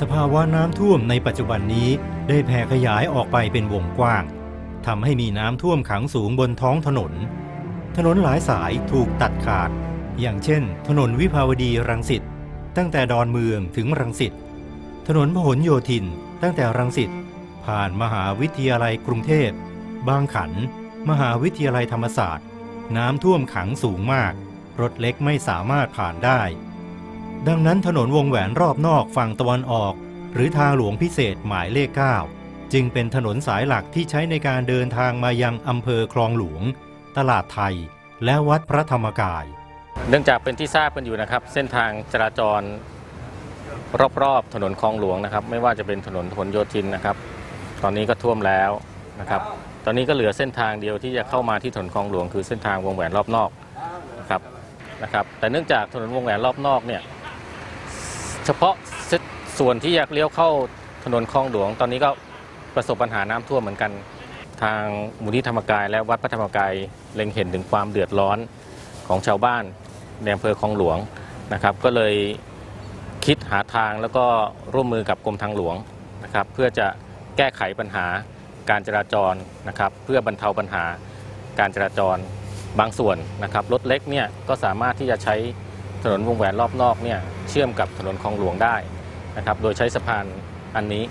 สภาวะน้ำท่วมในปัจจุบันนี้ได้แผ่ขยายออกไปเป็นวงกว้างทำให้มีน้ำท่วมขังสูงบนท้องถนน ถนนหลายสายถูกตัดขาด อย่างเช่น ถนนวิภาวดีรังสิตตั้งแต่ดอนเมืองถึงรังสิตถนนพหลโยธิน ตั้งแต่รังสิตผ่านมหาวิทยาลัยกรุงเทพ บางขัน มหาวิทยาลัยธรรมศาสตร์ น้ำท่วมขังสูงมาก รถเล็กไม่สามารถผ่านได้ ดังนั้นถนนวงแหวนรอบนอกฝั่งตะวันออก หรือทางหลวงพิเศษหมายเลข 9 จึงเป็นถนนสายหลักที่ใช้ในการเดินทางมายังอำเภอคลองหลวง ตลาดไทย และวัดพระธรรมกาย เนื่องจากเป็นที่ทราบกันอยู่นะครับ เส้นทางจราจรรอบๆถนนคลองหลวงนะครับ ไม่ว่าจะเป็นถนนพหลโยธินนะครับ ตอนนี้ก็ท่วมแล้วนะครับ ตอนนี้ก็เหลือเส้นทางเดียวที่จะเข้ามาที่ถนนคลองหลวง คือเส้นทางวงแหวนรอบนอกนะครับนะครับ แต่เนื่องจากถนนวงแหวนรอบนอกเนี่ย เฉพาะส่วนที่อยากเลี้ยวเข้าถนนคลองหลวง ตอนนี้ก็ประสบปัญหาน้ำท่วมเหมือนกัน ทางมูลที่ธรรมกาย และวัดพระธรรมกายเล็งเห็นถึงความเดือดร้อนของชาวบ้านในอำเภอคลองหลวงนะครับ ก็เลยคิดหาทางแล้วก็ร่วมมือกับกรมทางหลวงนะครับ เพื่อจะแก้ไขปัญหาการจราจรนะครับ เพื่อบรรเทาปัญหาการจราจรบางส่วนนะครับรถเล็กเนี่ยก็สามารถที่จะใช้ ถนนวงแหวนรอบนอกเนี่ยเชื่อมกับถนนคลองหลวงได้นะครับ โดยใช้สะพานอันนี้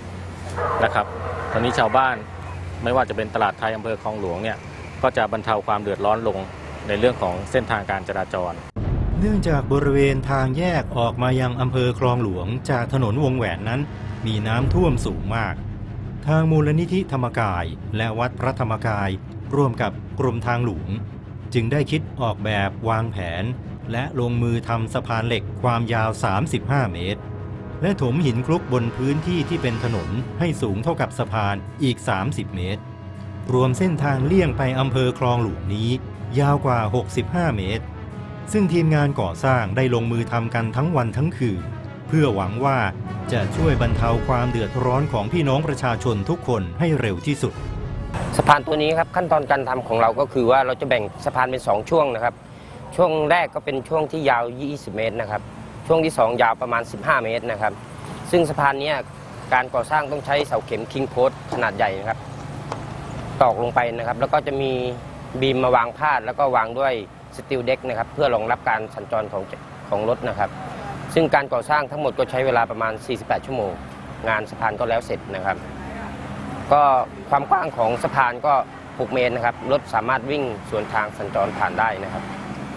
นะครับ ตอนนี้ชาวบ้านไม่ว่าจะเป็นตลาดไทยอำเภอคลองหลวงเนี่ยก็จะบรรเทาความเดือดร้อนลงในเรื่องของเส้นทางการจราจร เนื่องจากบริเวณทางแยกออกมายังอำเภอคลองหลวง จากถนนวงแหวนนั้น มีน้ำท่วมสูงมาก ทางมูลนิธิธรรมกาย และวัดพระธรรมกาย ร่วมกับกรมทางหลวง จึงได้คิดออกแบบวางแผน และลงมือทำสะพานเหล็กความยาว 35 เมตร และถมหินคลุกบนพื้นที่ที่เป็นถนนให้สูงเท่ากับสะพานอีก 30 เมตร รวมเส้นทางเลี่ยงไปอำเภอคลองหลวงนี้ ยาวกว่า 65 เมตร ซึ่งทีมงานก่อสร้างได้ลงมือทำกันทั้งวันทั้งคืน เพื่อหวังว่าจะช่วยบรรเทาความเดือดร้อนของพี่น้องประชาชนทุกคนให้เร็วที่สุด สะพานตัวนี้ครับขั้นตอนการทำของเราก็คือว่าเราจะแบ่งสะพานเป็น 2 ช่วงนะครับ ช่วงแรกก็เป็นช่วงที่ยาว 20 เมตรนะครับ ช่วงที่ 2 ยาวประมาณ 15 เมตรนะครับ ซึ่งสะพานนี้การก่อสร้างต้องใช้เสาเข็มคิงโพสขนาดใหญ่นะครับ ตอกลงไปนะครับ แล้วก็จะมีบีมมาวางพาด แล้วก็วางด้วยสตีลเด็กนะครับ เพื่อรองรับการสัญจรของของรถนะครับ ซึ่งการก่อสร้างทั้งหมดก็ใช้เวลาประมาณ 48 ชั่วโมง งานสะพานก็แล้วเสร็จนะครับ ก็ความกว้างของสะพานก็ 6 เมตรนะครับ รถสามารถวิ่งสวนทางสัญจรผ่านได้นะครับ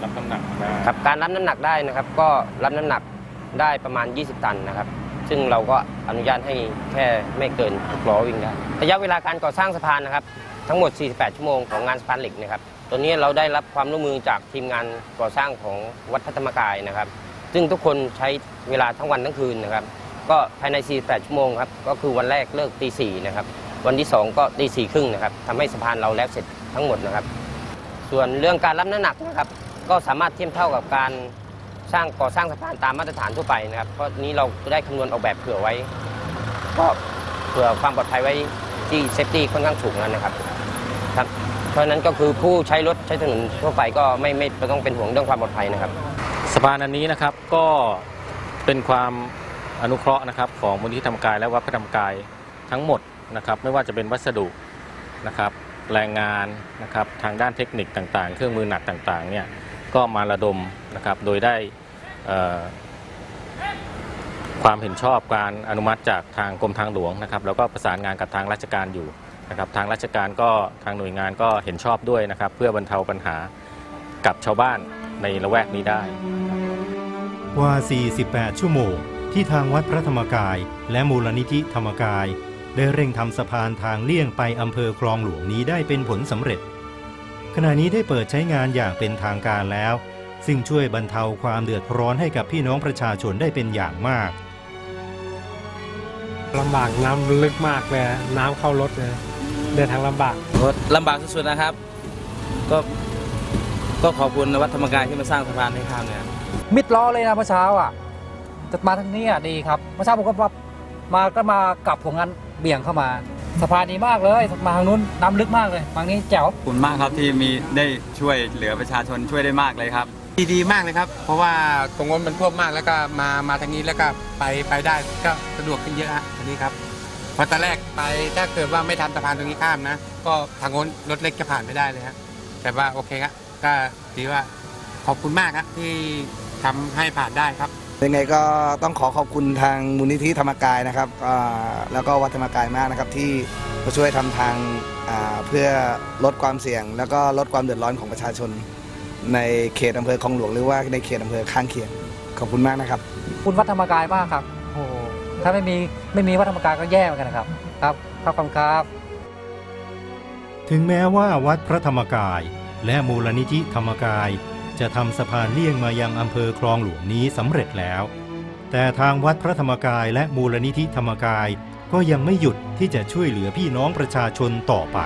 รับน้ำหนักได้ครับการรับน้ำหนักได้นะครับ ก็รับน้ำหนักได้ประมาณ 20 ตันนะครับ ซึ่งเราก็อนุญาตให้แค่ไม่เกิน6ล้อวิ่งได้ระยะเวลาการก่อสร้างสะพานนะครับ ทั้งหมด 48 ชั่วโมงของงานสะพานเหล็กนะครับตัวนี้เราได้รับความร่วมมือจากทีมงานก่อสร้างของวัดพระธรรมกายนะครับ ซึ่งทุกคนใช้เวลาทั้งวันทั้งคืนนะครับ ก็ภายใน 48 ชั่วโมงครับก็คือวันแรกเลิกตีสี่นะครับวันที่ 2 ก็ตีสี่ครึ่งนะครับทำให้สะพานเราแล้วเสร็จทั้งหมดนะครับ ส่วนเรื่องการรับน้ำหนักนะครับ ก็สามารถเทียบเท่ากับการสร้างก่อสร้างสะพานตามมาตรฐานทั่วไปนะครับ เพราะนี้เราได้คำนวณออกแบบเผื่อไว้ ก็เผื่อความปลอดภัยไว้ที่เซฟตี้ค่อนข้างสูงแล้วนะครับครับ เพราะนั้นก็คือผู้ใช้รถใช้ถนนทั่วไปก็ไม่ไม่ต้องเป็นห่วงเรื่องความปลอดภัยนะครับสะพานอันนี้นะครับก็เป็นความอนุเคราะห์นะครับของมูลที่ธรรมกายและวัดพระธรรมกายทั้งหมดนะครับ ไม่ว่าจะเป็นวัสดุนะครับ แรงงานนะครับทางด้านเทคนิคต่างๆ เครื่องมือหนักต่างๆเนี่ย ก็มาระดมนะครับ โดยได้ความเห็นชอบการอนุมัติจากทางกรมทางหลวงนะครับ แล้วก็ประสานงานกับทางราชการอยู่นะครับ ทางราชการก็ทางหน่วยงานก็เห็นชอบด้วยนะครับ เพื่อบรรเทาปัญหากับชาวบ้านในละแวกนี้ได้กว่า 48 ชั่วโมง ที่ทางวัดพระธรรมกาย และมูลนิธิธรรมกาย ได้เร่งทำสะพานทางเลี่ยงไปอำเภอคลองหลวงนี้ได้เป็นผลสำเร็จ ขณะนี้ได้เปิดใช้งานอย่างเป็นทางการแล้ว ซึ่งช่วยบรรเทาความเดือดร้อนให้กับพี่น้องประชาชนได้เป็นอย่างมากลำบากน้ำลึกมากเลยน้ำเข้ารถเลยเดินทางลำบากรถลำบากสุดๆนะครับ ก็ก็ขอบคุณวัดธรรมกายที่มาสร้างสะพานให้ข้ามเนี่ยมิดล้อเลยนะเมื่อเช้าอะจะมาทางนี้อะดีครับเมื่อเช้าผมก็มามาก็มากลับของงานเบี่ยงเข้ามา สะพานดีมากเลยมาทางนู้นน้ำลึกมากเลยทางนี้แจ๋วขอบคุณมากครับที่มีได้ช่วยเหลือประชาชนช่วยได้มากเลยครับ ดีดีมากเลยครับ เพราะว่าตรงนู้นมันท่วมมากแล้วก็มามาทางนี้แล้วก็ไปไปได้ก็สะดวกขึ้นเยอะฮะอันนี้ครับเพอตอนแรกไปถ้าเกิดว่าไม่ทำสะพานตรงนี้ข้ามนะ ก็ทางโน้นรถเล็กจะผ่านไม่ได้เลยฮะแต่ว่าโอเคครับก็ถือว่าขอบคุณมากครับที่ทำให้ผ่านได้ครับ ยังไงก็ต้องขอขอบคุณทางมูลนิธิธรรมกายนะครับอ่าแล้วก็วัดธรรมกายมากนะครับที่มาช่วยทำทางอ่าเพื่อลดความเสี่ยง แล้วก็ลดความเดือดร้อนของประชาชน ในเขตอำเภอคลองหลวงหรือว่าในเขตอำเภอข้างเคียงขอบคุณมากนะครับ คุณวัดธรรมกายมากครับโอ้โหถ้าไม่มีไม่มีวัดธรรมกายก็แย่เหมือนกันนะครับครับขอบคุณครับ ถึงแม้ว่าวัดพระธรรมกาย และมูลนิธิธรรมกาย จะทำสะพานเลี่ยงมายังอำเภอคลองหลวงนี้สำเร็จแล้ว แต่ทางวัดพระธรรมกายและมูลนิธิธรรมกายก็ยังไม่หยุดที่จะช่วยเหลือพี่น้องประชาชนต่อไป